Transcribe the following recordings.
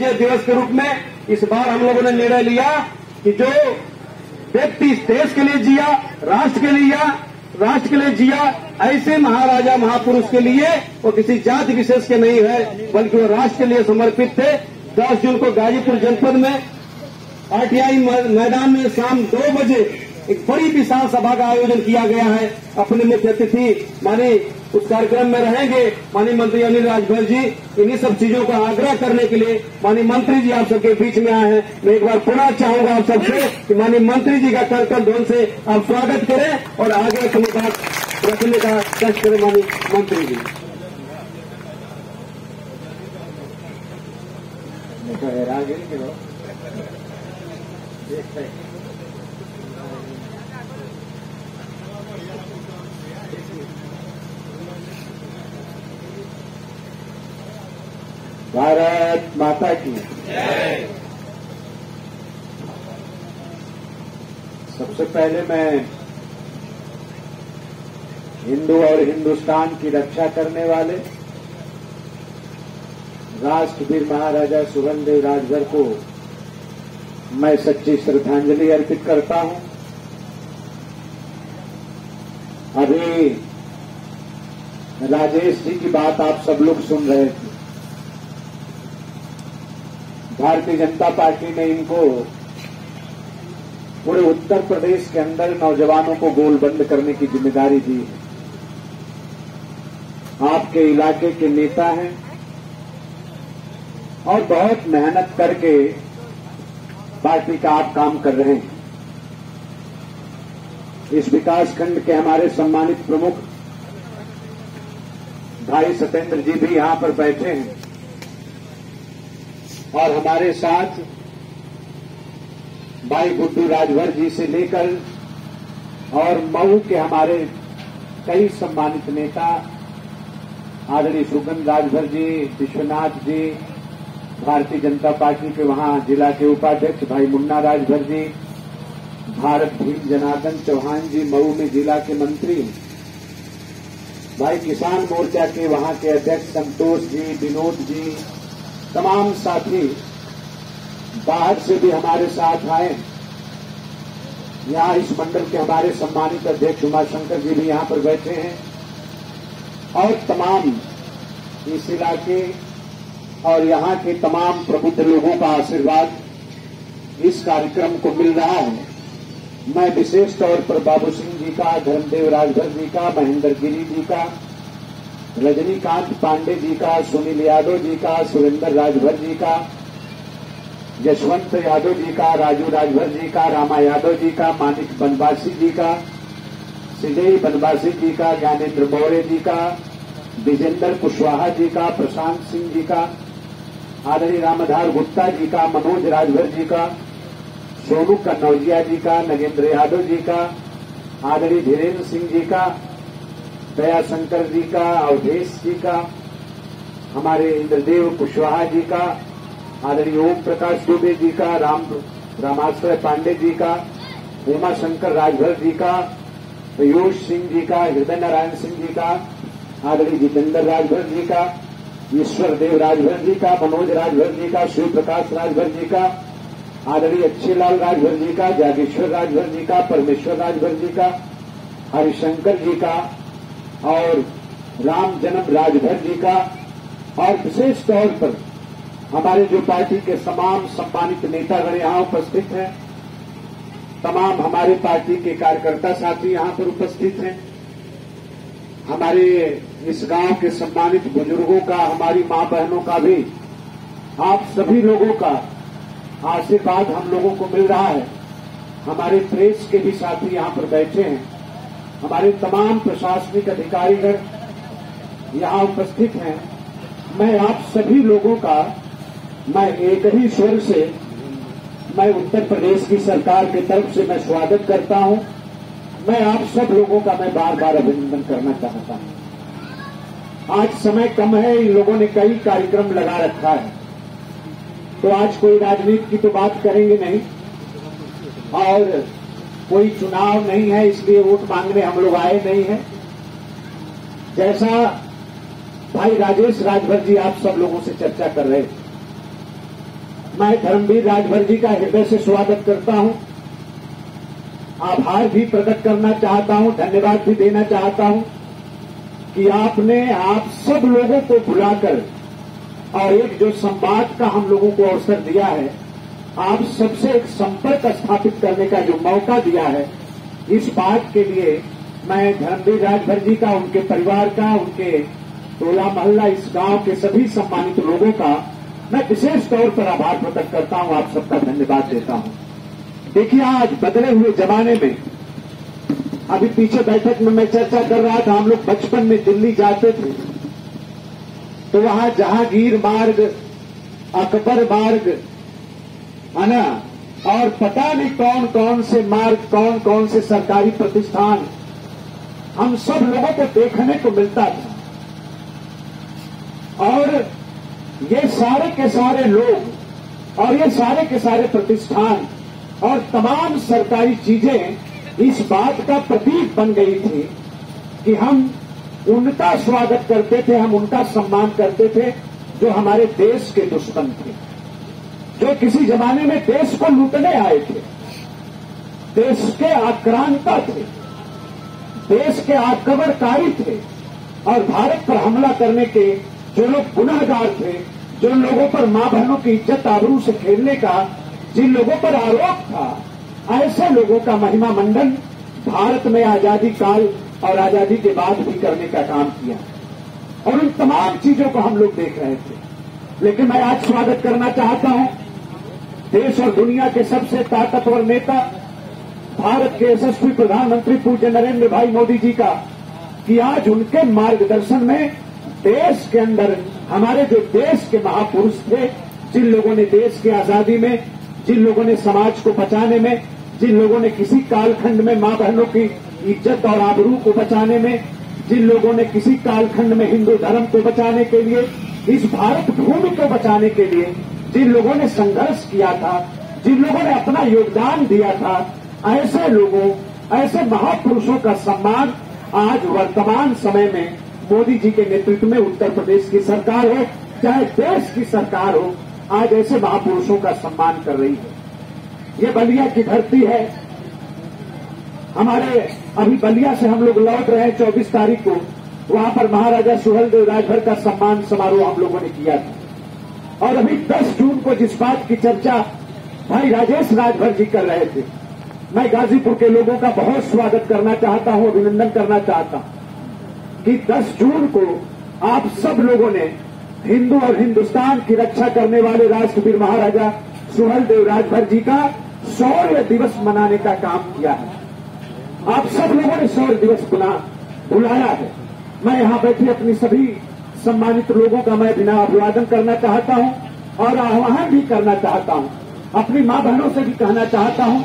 विजय दिवस के रूप में इस बार हम लोगों ने निर्णय लिया कि जो व्यक्ति इस देश के लिए जिया, राष्ट्र के लिए राष्ट्र के लिए जिया, ऐसे महाराजा, महापुरुष के लिए वो किसी जाति विशेष के नहीं है, बल्कि वो राष्ट्र के लिए समर्पित थे। दस जून को गाजीपुर जनपद में आरटीआई मैदान में शाम दो बजे एक बड़ी विशाल सभा का आयोजन किया गया है। अपने मुख्य अतिथि मानी उस कार्यक्रम में रहेंगे। मानी मंत्री अनिल राजभर जी, इन्हीं सब चीज़ों का आग्रह करने के लिए माननीय मंत्री जी आप सबके बीच में आए हैं। मैं एक बार पुनः चाहूँगा आप सबसे कि माननीय मंत्री जी का कर्तव्य ध्वन से आप स्वागत करें और आगे अपनी बात रखने का कष्ट करें मानी मंत्री जी। भारत माता की। सबसे पहले मैं हिंदू और हिंदुस्तान की रक्षा करने वाले राष्ट्रवीर महाराजा सुगंधदेव राजभर को मैं सच्ची श्रद्धांजलि अर्पित करता हूँ। अभी राजेश जी की बात आप सब लोग सुन रहे थे भारतीय जनता पार्टी ने इनको पूरे उत्तर प्रदेश के अंदर नौजवानों को गोलबंद करने की ज़िम्मेदारी दी है। आपके इलाके के नेता हैं और बहुत मेहनत करके पार्टी का आप काम कर रहे हैं। इस विकास खंड के हमारे सम्मानित प्रमुख भाई सत्येंद्र जी भी यहाँ पर बैठे हैं। और हमारे साथ भाई गुड्डू राजभर जी से लेकर और मऊ के हमारे कई सम्मानित नेता, आदरणीय सुगंध राजभर जी, विश्वनाथ जी, भारतीय जनता पार्टी के वहाँ जिला के उपाध्यक्ष भाई मुन्ना राजभर जी, भारत भीम जनार्दन चौहान जी, मऊ में जिला के मंत्री, भाई किसान मोर्चा के वहाँ के अध्यक्ष संतोष जी, विनोद जी तमाम साथी बाहर से भी हमारे साथ आए। यहाँ इस मंडल के हमारे सम्मानित अध्यक्ष उमाशंकर जी भी यहाँ पर बैठे हैं और तमाम इस इलाके और यहाँ के तमाम प्रबुद्ध लोगों का आशीर्वाद इस कार्यक्रम को मिल रहा है। मैं विशेष तौर पर बाबू सिंह जी का, धर्मदेव राजभर जी का, महेंद्र गिरी जी का रजनीकांत पांडे जी का सुनील यादव जी का सुरेंद्र राजभर जी का यशवंत यादव जी का राजू राजभर जी का रामा यादव जी का मानिक बनवासी जी का सिजई बनवासी जी का ज्ञानेन्द्र मौर्य जी का विजेंद्र कुशवाहा जी का प्रशांत सिंह जी का आदरणीय रामधार गुप्ता जी का मनोज राजभर जी का सोनू कन्नौजिया जी का नगेंद्र यादव जी का आदरणीय धीरेन्द्र सिंह जी का दयाशंकर जी का अवधेश जी का हमारे इंद्रदेव कुशवाहा जी का आदरणीय ओम प्रकाश दुबे जी का राम रामाश्रय पांडे जी का उमा शंकर राजभर जी का पीयूष सिंह जी का हृदय नारायण सिंह जी का आदरणीय जितेंद्र राजभर जी का ईश्वर देव राजभर जी का मनोज राजभर जी का शिव प्रकाश राजभर जी का आदरणीय अच्छेलाल राजभर जी का जागेश्वर राजभर जी का परमेश्वर राजभर जी का हरिशंकर जी का और राम जन्म राजभर जी का, और विशेष तौर पर हमारे जो पार्टी के तमाम सम्मानित नेतागण यहाँ उपस्थित हैं, तमाम हमारे पार्टी के कार्यकर्ता साथी यहाँ पर उपस्थित हैं, हमारे इस गाँव के सम्मानित बुज़ुर्गों का, हमारी माँ बहनों का भी, आप सभी लोगों का आशीर्वाद हम लोगों को मिल रहा है। हमारे प्रेस के भी साथी यहाँ पर बैठे हैं। हमारे तमाम प्रशासनिक अधिकारीगण यहाँ उपस्थित हैं। मैं आप सभी लोगों का, मैं एक ही स्वर से, मैं उत्तर प्रदेश की सरकार की तरफ़ से मैं स्वागत करता हूँ। मैं आप सब लोगों का मैं बार बार अभिनंदन करना चाहता हूँ। आज समय कम है, इन लोगों ने कई कार्यक्रम लगा रखा है। तो आज कोई राजनीति की तो बात करेंगे नहीं। और कोई चुनाव नहीं है, इसलिए वोट मांगने हम लोग आए नहीं हैं। जैसा भाई राजेश राजभर जी आप सब लोगों से चर्चा कर रहे थे मैं धर्मवीर राजभर जी का हृदय से स्वागत करता हूँ। आभार भी प्रकट करना चाहता हूँ, धन्यवाद भी देना चाहता हूँ कि आपने आप सब लोगों को बुलाकर और एक जो संवाद का हम लोगों को अवसर दिया है आप सबसे एक संपर्क स्थापित करने का जो मौका दिया है, इस बात के लिए मैं धर्मवीर राजभर जी का, उनके परिवार का, उनके टोला मोहल्ला, इस गाँव के सभी सम्मानित लोगों का मैं विशेष तौर पर आभार प्रकट करता हूँ, आप सबका धन्यवाद देता हूँ। देखिए, आज बदले हुए जमाने में, अभी पीछे बैठक में मैं चर्चा कर रहा था, हम लोग बचपन में दिल्ली जाते थे तो वहाँ जहांगीर मार्ग, अकबर मार्ग है ना और पता नहीं कौन कौन से मार्ग कौन कौन से सरकारी प्रतिष्ठान हम सब लोगों को देखने को मिलता था और ये सारे के सारे लोग और ये सारे के सारे प्रतिष्ठान और तमाम सरकारी चीज़ें इस बात का प्रतीक बन गई थी कि हम उनका स्वागत करते थे, हम उनका सम्मान करते थे जो हमारे देश के दुश्मन थे। जो किसी जमाने में देश को लूटने आए थे, देश के आक्रांता थे, देश के आक्रमणकारी थे, और भारत पर हमला करने के जो लोग गुनाहगार थे, जो लोगों पर माँ बहनों की इज़्ज़त आबरू से खेलने का, जिन लोगों पर आरोप था, ऐसे लोगों का महिमा मंडन भारत में आज़ादी काल और आज़ादी के बाद भी करने का काम किया। और उन तमाम चीज़ों को हम लोग देख रहे थे। लेकिन मैं आज स्वागत करना चाहता हूँ देश और दुनिया के सबसे ताकतवर नेता, भारत के यशस्वी प्रधानमंत्री पूज्य नरेंद्र भाई मोदी जी का, कि आज उनके मार्गदर्शन में देश के अंदर, हमारे जो देश के महापुरुष थे, जिन लोगों ने देश की आज़ादी में, जिन लोगों ने समाज को बचाने में, जिन लोगों ने किसी कालखंड में माँ बहनों की इज़्ज़त और आबरू को बचाने में, जिन लोगों ने किसी कालखंड में हिंदू धर्म को बचाने के लिए, इस भारत भूमि को बचाने के लिए जिन लोगों ने संघर्ष किया था, जिन लोगों ने अपना योगदान दिया था, ऐसे लोगों, ऐसे महापुरुषों का सम्मान आज वर्तमान समय में मोदी जी के नेतृत्व में उत्तर प्रदेश की सरकार हो, चाहे देश की सरकार हो, आज ऐसे महापुरुषों का सम्मान कर रही है। ये बलिया की धरती है। हमारे अभी बलिया से हम लोग लौट रहे हैं चौबीस तारीख को। वहाँ पर महाराजा सुहेलदेव राजभर का सम्मान समारोह हम लोगों ने किया था। और अभी 10 जून को जिस बात की चर्चा भाई राजेश राजभर जी कर रहे थे, मैं गाजीपुर के लोगों का बहुत स्वागत करना चाहता हूँ, अभिनंदन करना चाहता हूँ कि 10 जून को आप सब लोगों ने हिंदू और हिंदुस्तान की रक्षा करने वाले राष्ट्रवीर महाराजा सुहेलदेव राजभर जी का शौर्य दिवस मनाने का काम किया है। आप सब लोगों ने शौर्य दिवस बुला बुलाया है। मैं यहाँ बैठे अपनी सभी सम्मानित लोगों का मैं बिना अभिवादन करना चाहता हूँ और आह्वान भी करना चाहता हूँ। अपनी माँ बहनों से भी कहना चाहता हूँ,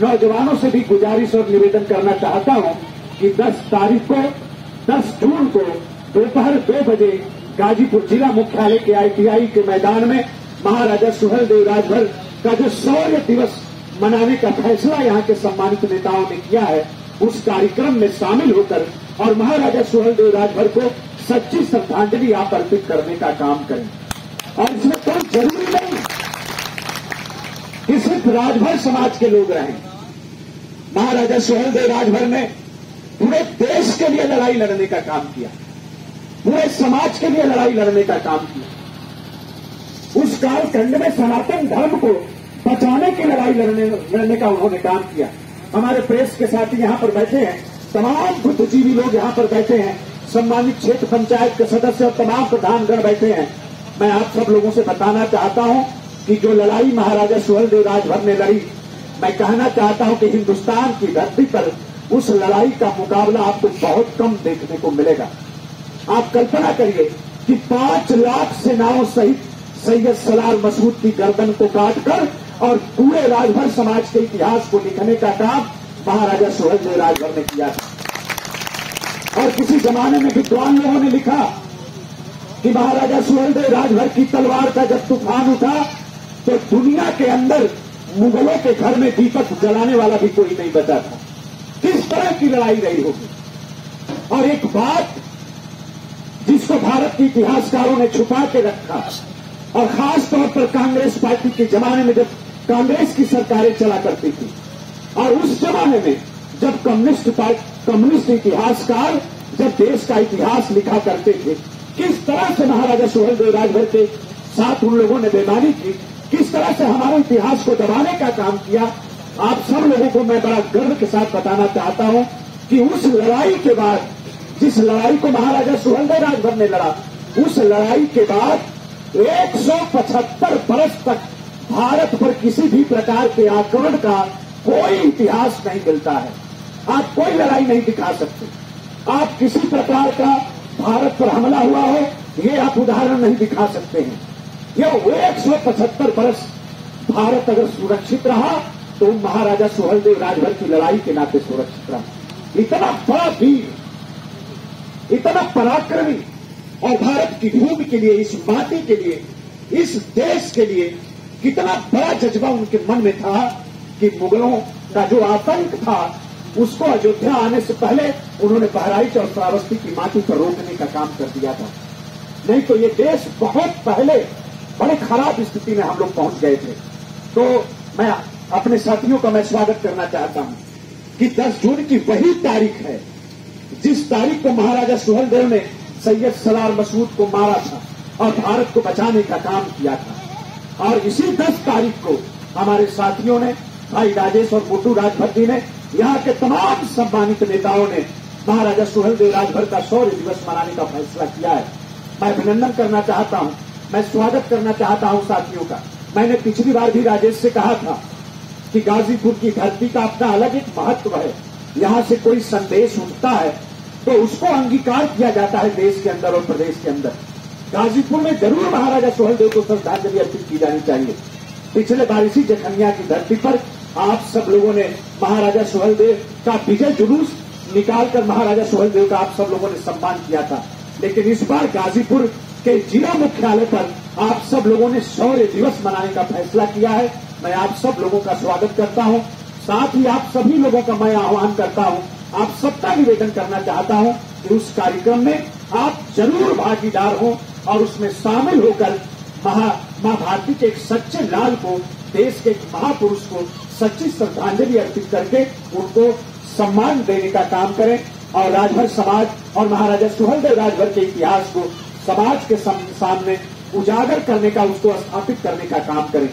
नौजवानों से भी गुजारिश और निवेदन करना चाहता हूँ कि 10 तारीख को 10 जून को दोपहर दो बजे गाजीपुर जिला मुख्यालय के आईटीआई के मैदान में महाराजा सुहेलदेव राजभर का जो शौर्य दिवस मनाने का फैसला यहाँ के सम्मानित नेताओं ने किया है, उस कार्यक्रम में शामिल होकर और महाराजा सुहेलदेव राजभर को सच्ची श्रद्धांजलि आप अर्पित करने का काम करें। और इसमें कोई ज़रूरी नहीं कि सिर्फ़ राजभर समाज के लोग रहें। महाराजा सुहेलदेव राजभर ने पूरे देश के लिए लड़ाई लड़ने का काम किया। पूरे समाज के लिए लड़ाई लड़ने का काम किया। उस कालखंड में सनातन धर्म को बचाने की लड़ाई लड़ने लड़ने का उन्होंने काम किया। हमारे प्रेस के साथी यहाँ पर बैठे हैं। तमाम बुद्धिजीवी लोग यहाँ पर बैठे हैं। सम्मानित क्षेत्र पंचायत के सदस्य और तमाम प्रधानगण बैठे हैं। मैं आप सब लोगों से बताना चाहता हूँ कि जो लड़ाई महाराजा सुहेलदेव राजभर ने लड़ी, मैं कहना चाहता हूँ कि हिंदुस्तान की धरती पर उस लड़ाई का मुकाबला आपको बहुत कम देखने को मिलेगा। आप कल्पना करिए कि पाँच लाख सेनाओं सहित सैयद सलार मसूद की गर्दन को काटकर और पूरे राजभर समाज के इतिहास को लिखने का काम महाराजा सुहेलदेव राजभर ने किया था। और किसी जमाने में विद्वान लोगों ने लिखा कि महाराजा सुहेलदेव राजभर की तलवार का जब तूफ़ान उठा तो दुनिया के अंदर मुगलों के घर में दीपक जलाने वाला भी कोई नहीं बचा था। किस तरह की लड़ाई रही होगी? और एक बात जिसको भारत के इतिहासकारों ने छुपा के रखा, और खास तौर पर कांग्रेस पार्टी के जमाने में जब कांग्रेस की सरकारें चला करती थी, और उस जमाने में जब कम्युनिस्ट पार्टी, कम्युनिस्ट इतिहासकार जब देश का इतिहास लिखा करते थे। किस तरह से महाराजा सुहेलदेव राजभर के साथ उन लोगों ने बेमानी की? किस तरह से हमारे इतिहास को दबाने का काम किया? आप सब लोगों को मैं बड़ा गर्व के साथ बताना चाहता हूँ कि उस लड़ाई के बाद, जिस लड़ाई को महाराजा सुहेलदेव राजभर ने लड़ा, उस लड़ाई के बाद 175 बरस तक भारत पर किसी भी प्रकार के आक्रमण का कोई इतिहास नहीं मिलता है। आप कोई लड़ाई नहीं दिखा सकते। आप किसी प्रकार का भारत पर हमला हुआ हो, ये आप उदाहरण नहीं दिखा सकते हैं। ये एक सौ पचहत्तर वर्ष भारत अगर सुरक्षित रहा तो महाराजा सुहलदेव राजभर की लड़ाई के नाते सुरक्षित रहा। इतना बड़ा वीर, इतना पराक्रमी, और भारत की भूमि के लिए, इस माटी के लिए, इस देश के लिए कितना बड़ा जज्बा उनके मन में था कि मुगलों का जो आतंक था उसको अयोध्या आने से पहले उन्होंने बहराइच और श्रावस्ती की माटी पर रोकने का काम कर दिया था। नहीं तो ये देश बहुत पहले बड़े खराब स्थिति में हम लोग पहुँच गए थे। तो मैं अपने साथियों का मैं स्वागत करना चाहता हूँ कि 10 जून की वही तारीख है, जिस तारीख को महाराजा सुहलदेव ने सैयद सलार मसूद को मारा था और भारत को बचाने का काम किया था। और इसी 10 तारीख को हमारे साथियों ने भाई राजेश और मोटू राजभर जी ने यहाँ के तमाम सम्मानित नेताओं ने महाराजा सुहलदेव राजभर का शौर्य दिवस मनाने का फैसला किया है। मैं अभिनंदन करना चाहता हूँ। मैं स्वागत करना चाहता हूँ साथियों का। मैंने पिछली बार भी राजेश से कहा था कि गाजीपुर की धरती का अपना अलग एक महत्व है। यहाँ से कोई संदेश उठता है तो उसको अंगीकार किया जाता है देश के अंदर और प्रदेश के अंदर। गाजीपुर में ज़रूर महाराजा सोहलदेव को श्रद्धांजलि अर्पित की जानी चाहिए। पिछले बार इसी जखनिया की धरती पर आप सब लोगों ने महाराजा सोहलदेव का विजय जुलूस निकालकर महाराजा सोहलदेव का आप सब लोगों ने सम्मान किया था। लेकिन इस बार गाजीपुर के जिला मुख्यालय पर आप सब लोगों ने शौर्य दिवस मनाने का फैसला किया है। मैं आप सब लोगों का स्वागत करता हूँ। साथ ही आप सभी लोगों का मैं आह्वान करता हूँ। आप सबका निवेदन करना चाहता हूँ कि उस कार्यक्रम में आप ज़रूर भागीदार हो और उसमें शामिल होकर महा माँ भारती के एक सच्चे लाल को देश के महापुरुष को सच्ची श्रद्धांजलि अर्पित करके उनको सम्मान देने का काम करें और राजभर समाज और महाराजा सुहलदेव राजभर के इतिहास को समाज के सामने उजागर करने का, उसको स्थापित करने का काम करें।